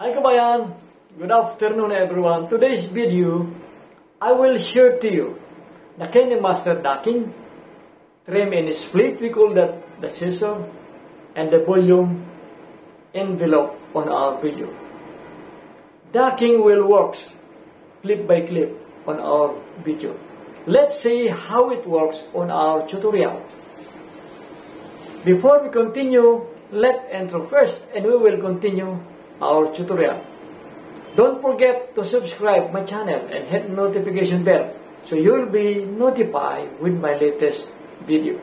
Hi kabayan! Good afternoon everyone. Today's video, I will share to you the KineMaster docking, trim and split, we call that the scissor, and the volume envelope on our video. Docking will work clip by clip on our video. Let's see how it works on our tutorial. Before we continue, let intro first and we will continue our tutorial. Don't forget to subscribe my channel and hit notification bell so you'll be notified with my latest video.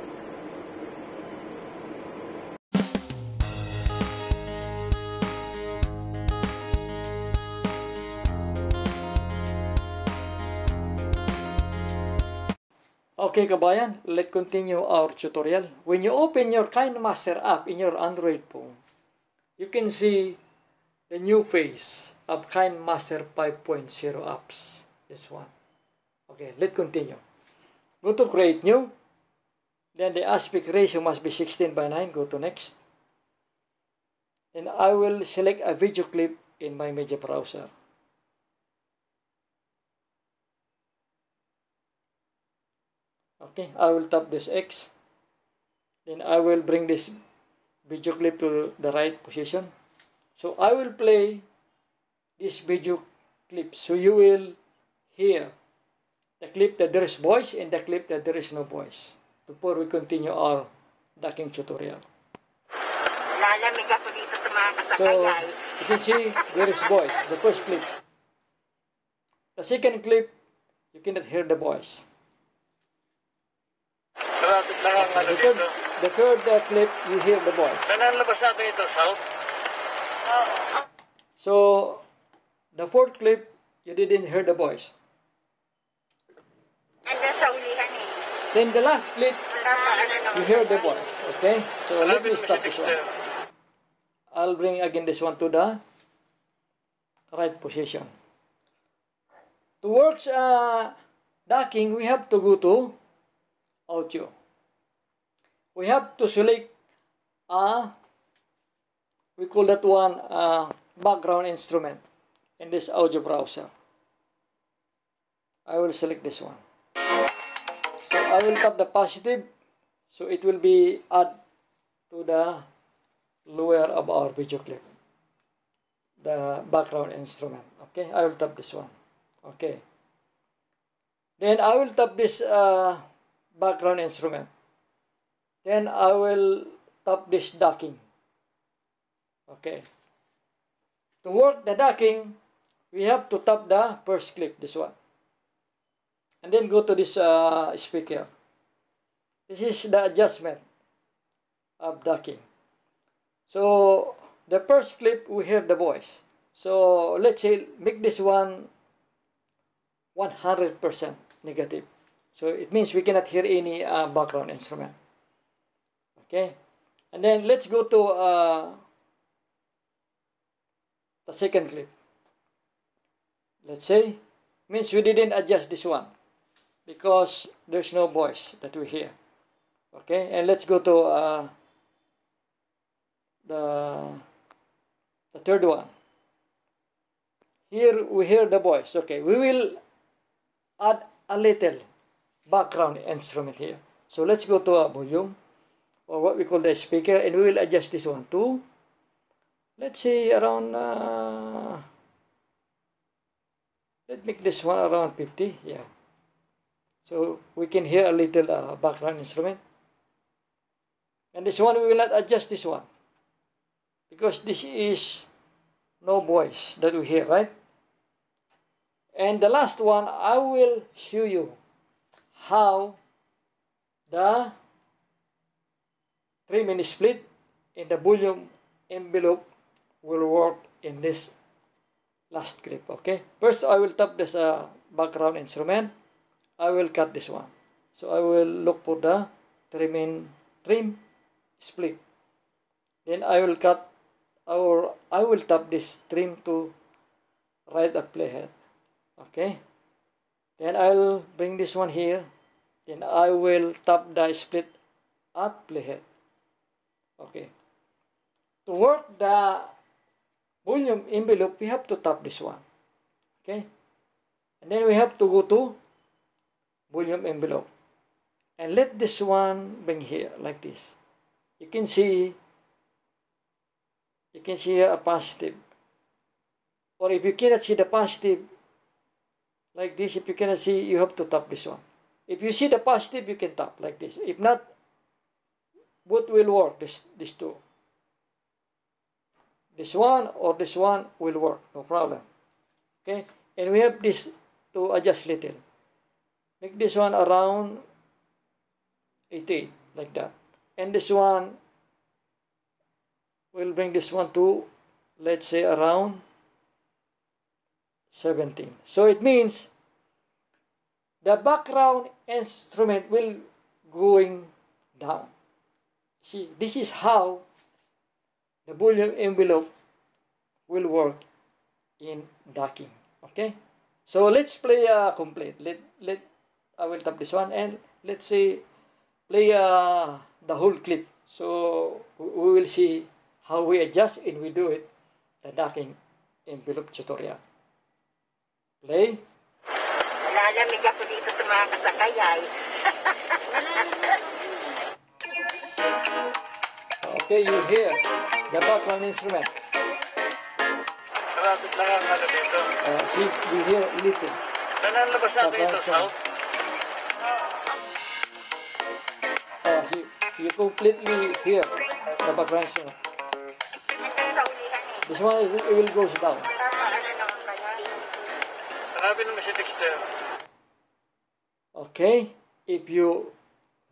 Okay kabayan, let's continue our tutorial. When you open your KineMaster app in your Android phone, you can see the new face of KineMaster 5.0 apps. This one. Okay, let's continue. Go to create new. Then the aspect ratio must be 16 by 9. Go to next. And I will select a video clip in my media browser. Okay, I will tap this X. Then I will bring this video clip to the right position. So I will play this video clip. So you will hear the clip that there is voice and the clip that there is no voice before we continue our docking tutorial. Lalamig ako dito sa mga So kasakayay. you can see there is voice, the first clip. The second clip, you cannot hear the voice. Ano The third, dito. the third uh, clip, you hear the voice. Saan ang labas natin ito? South? So, the fourth clip, you didn't hear the voice. Andun sa ulihan eh. Then the last clip, ano you hear the voice. Okay? So, let me stop this one. I'll bring again this one to the right position. To work uh, docking, we have to go to audio. We have to select a, we call that one uh, background instrument in this audio browser. I will select this one. So I will tap the positive, so it will be add to the lower of our video clip. The background instrument. Okay, I will tap this one. Okay. Then I will tap this uh, background instrument. Then I will tap this docking. Okay. To work the docking, we have to tap the first clip, this one. And then go to this uh, speaker. This is the adjustment of docking. So, the first clip, we hear the voice. So, let's say, make this one 100% negative. So, it means we cannot hear any uh, background instrument. Okay? And then, let's go to uh, the second clip. Let's say, means we didn't adjust this one because there's no voice that we hear. Okay? And let's go to uh, the the third one. Here we hear the voice. Okay, we will add a little background instrument here. So let's go to a volume or what we call the speaker and we will adjust this one to let's say around uh, let's make this one around 50 yeah. So we can hear a little uh, background instrument. And this one we will not adjust this one. Because this is no voice that we hear, right? And the last one, I will show you how the three minute split in the volume envelope will work in this last clip, okay? First, I will tap this uh, background instrument. I will cut this one. So, I will look for the trim, trim split. Then, I will cut or I will tap this trim to right up playhead. Okay. Then I'll bring this one here. Then I will tap the split at playhead. Okay. To work the volume envelope, we have to tap this one. Okay? And then we have to go to volume envelope. And let this one bring here like this. You can see you can see a positive. Or if you cannot see the positive like this, if you cannot see, you have to tap this one. If you see the positive, you can tap like this. If not, both will work, this, this two. This one or this one will work, no problem. Okay? And we have this to adjust little. Make this one around 88, like that. And this one, we'll bring this one to, let's say, around 17. So it means the background instrument will going down. See, this is how the Boolean envelope will work in docking. Okay? So let's play a complete. Let let I will tap this one and let's say play uh, the whole clip. So we will see how we adjust and we do it the docking envelope tutorial. Play. Lalamig ako dito sa mga kasakayay. Okay, you hear the background instrument. Malapit lang ang ano dito. Uh, see, you hear little. Saan ang labas natin ito? South? Uh, see, you completely hear the background instrument. This one is, it will goes down. Marami naman si Dexter. Okay, if you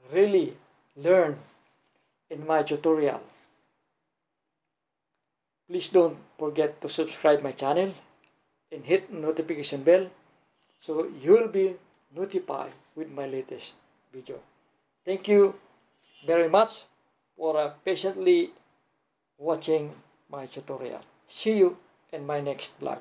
really learn in my tutorial, please don't forget to subscribe my channel and hit notification bell so you will be notified with my latest video. Thank you very much for uh, patiently watching my tutorial. See you in my next vlog.